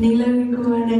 நிலவுக்கு வட